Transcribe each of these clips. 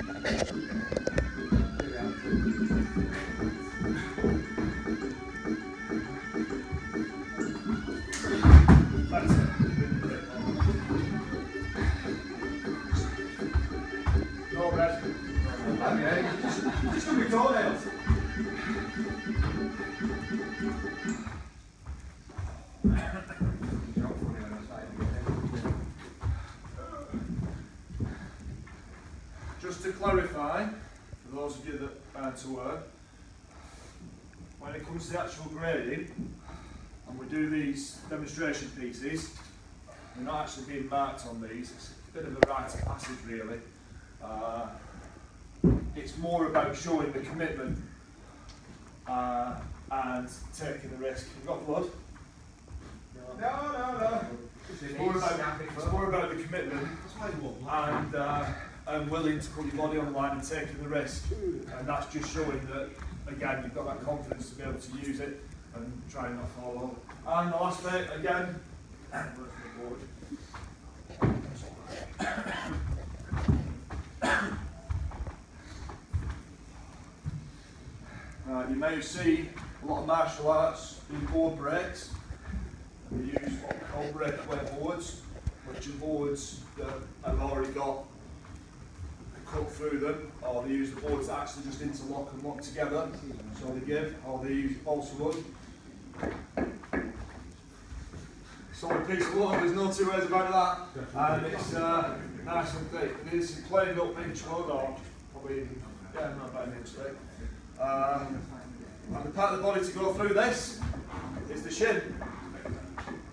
No, that's good. I mean, I, just, just gonna be told clarify, for those of you that aren't work, when it comes to the actual grading, and we do these demonstration pieces, they're not actually being marked on these, it's a bit of a rite of passage really. Uh, it's more about showing the commitment uh, and taking the risk. You've got blood? No, no, no. It's more about, it's more about the commitment and, uh, and willing to put your body on the line and taking the risk. And that's just showing that, again, you've got that confidence to be able to use it and try and not fall over. And the last bit, again. Uh, you may have seen a lot of martial arts do board breaks. They use what we call breakaway boards, which are boards that have already got a cut through them, or they use the boards that actually just interlock and lock together, so they give, or they use balsa wood. Solid piece of wood, there's no two ways about that, and it's uh, nice and thick. This is plain up inch wood, or probably, yeah, not about an inch thick. Um, and the part of the body to go through this is the shin.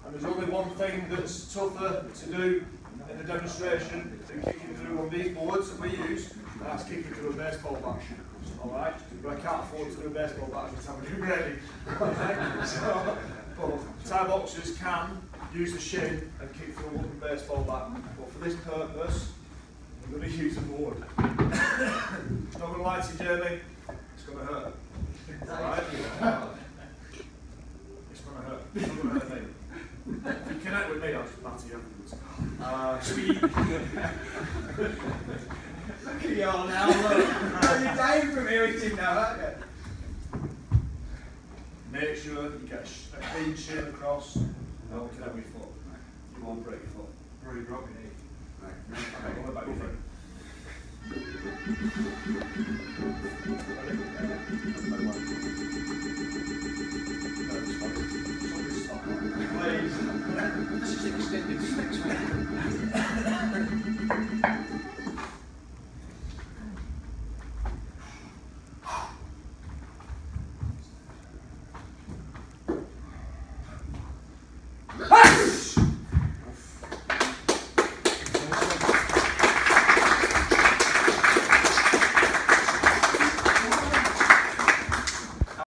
And there's only one thing that's tougher to do in the demonstration than kicking one of these boards that we use, that's kicking through a baseball bat. Alright? But I can't afford to do a baseball bat every time I do grading. Alright? So, but Thai boxers can use the shin and kick through a wooden baseball bat. But for this purpose, I'm going to use a board. Not going to lie to you, Jeremy, it's going to hurt. Alright? It's going to hurt. It's not going to hurt me. If you connect with me, I'll just batter you afterwards. Uh, sweet. Look at you all now, look. You're dying from irriting now, aren't you? Make sure you get a clean shin across. Don't connect with your foot. You won't break your foot. Already broken it. Okay, what about your foot?